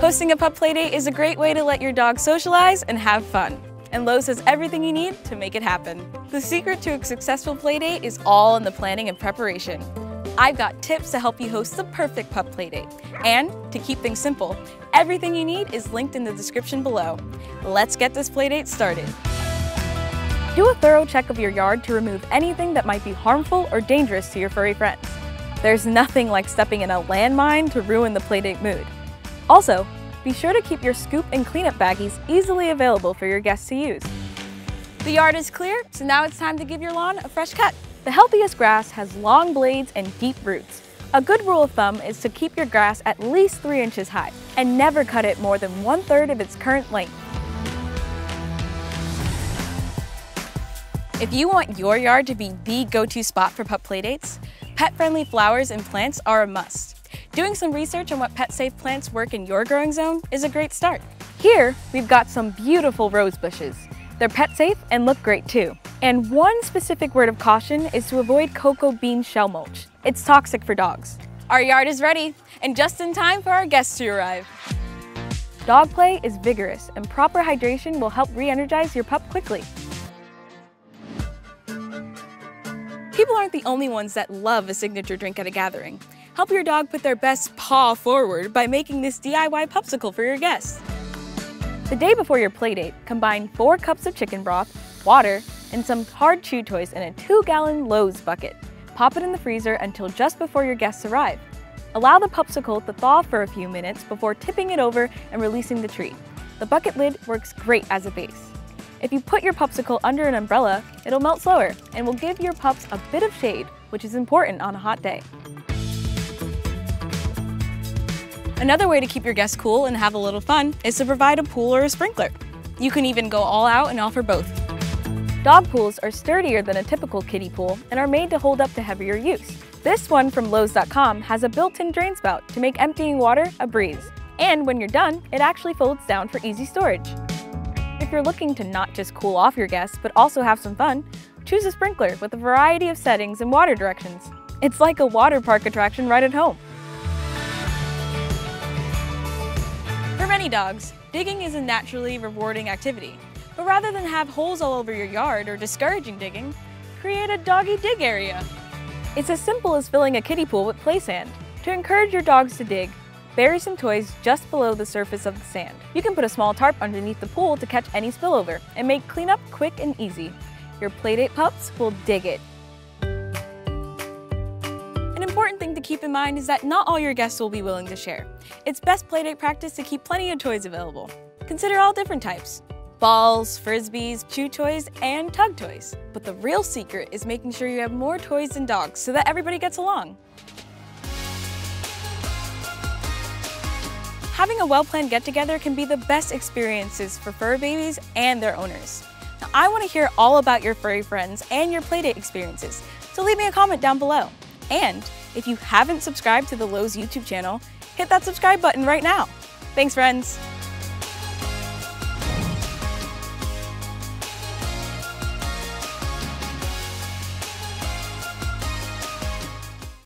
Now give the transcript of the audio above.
Hosting a pup playdate is a great way to let your dog socialize and have fun. And Lowe's has everything you need to make it happen. The secret to a successful playdate is all in the planning and preparation. I've got tips to help you host the perfect pup playdate. And to keep things simple, everything you need is linked in the description below. Let's get this playdate started. Do a thorough check of your yard to remove anything that might be harmful or dangerous to your furry friends. There's nothing like stepping in a landmine to ruin the playdate mood. Also, be sure to keep your scoop and cleanup baggies easily available for your guests to use. The yard is clear, so now it's time to give your lawn a fresh cut. The healthiest grass has long blades and deep roots. A good rule of thumb is to keep your grass at least 3 inches high and never cut it more than one third of its current length. If you want your yard to be the go-to spot for pup playdates, pet-friendly flowers and plants are a must. Doing some research on what pet-safe plants work in your growing zone is a great start. Here, we've got some beautiful rose bushes. They're pet-safe and look great too. And one specific word of caution is to avoid cocoa bean shell mulch. It's toxic for dogs. Our yard is ready, and just in time for our guests to arrive. Dog play is vigorous, and proper hydration will help re-energize your pup quickly. People aren't the only ones that love a signature drink at a gathering. Help your dog put their best paw forward by making this DIY popsicle for your guests. The day before your playdate, combine 4 cups of chicken broth, water, and some hard chew toys in a 2-gallon Lowe's bucket. Pop it in the freezer until just before your guests arrive. Allow the popsicle to thaw for a few minutes before tipping it over and releasing the treat. The bucket lid works great as a base. If you put your popsicle under an umbrella, it'll melt slower and will give your pups a bit of shade, which is important on a hot day. Another way to keep your guests cool and have a little fun is to provide a pool or a sprinkler. You can even go all out and offer both. Dog pools are sturdier than a typical kiddie pool and are made to hold up to heavier use. This one from Lowe's.com has a built-in drain spout to make emptying water a breeze. And when you're done, it actually folds down for easy storage. If you're looking to not just cool off your guests, but also have some fun, choose a sprinkler with a variety of settings and water directions. It's like a water park attraction right at home. Many dogs, digging is a naturally rewarding activity. But rather than have holes all over your yard or discouraging digging, create a doggy dig area. It's as simple as filling a kiddie pool with play sand. To encourage your dogs to dig, bury some toys just below the surface of the sand. You can put a small tarp underneath the pool to catch any spillover and make cleanup quick and easy. Your Playdate pups will dig it important thing to keep in mind is that not all your guests will be willing to share. It's best playdate practice to keep plenty of toys available. Consider all different types. Balls, frisbees, chew toys, and tug toys. But the real secret is making sure you have more toys than dogs so that everybody gets along. Having a well-planned get-together can be the best experiences for fur babies and their owners. Now, I want to hear all about your furry friends and your playdate experiences, so leave me a comment down below. And if you haven't subscribed to the Lowe's YouTube channel, hit that subscribe button right now. Thanks, friends.